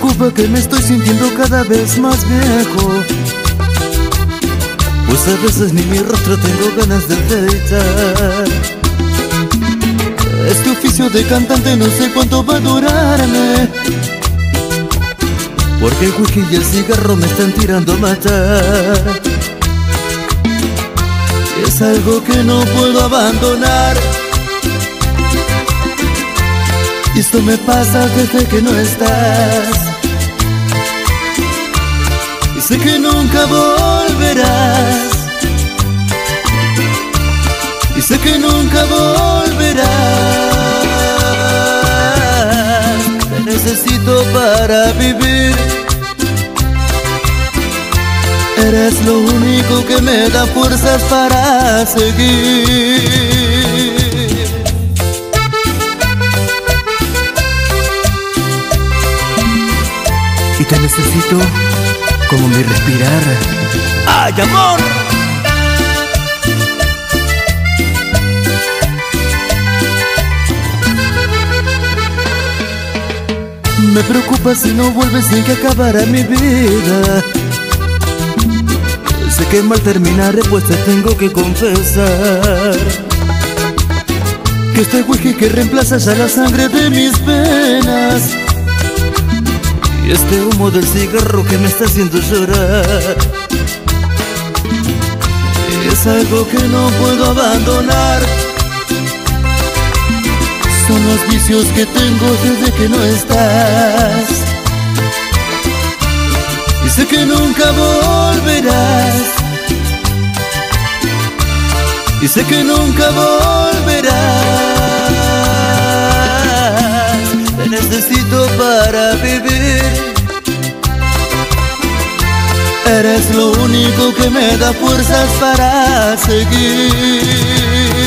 juro que me estoy sintiendo cada vez más viejo. Pues a veces ni mi rostro tengo ganas de afeitar. Este oficio de cantante no sé cuánto va a durarme. Porque el whisky y el cigarro me están tirando a matar. Es algo que no puedo abandonar. Y esto me pasa desde que no estás sé que nunca volverás. Y sé que nunca volverás. Te necesito para vivir. Eres lo único que me da fuerzas para seguir. Y te necesito como mi respirar. ¡Ay, amor! Me preocupa si no vuelves sin que acabara mi vida. Sé que mal terminaré, pues te tengo que confesar. Que este whisky que reemplaza ya la sangre de mis venas este humo del cigarro que me está haciendo llorar. Es algo que no puedo abandonar. Son los vicios que tengo desde que no estás. Y sé que nunca volverás. Y sé que nunca volverás. Te necesito para vivir Eres lo único que me da fuerzas para seguir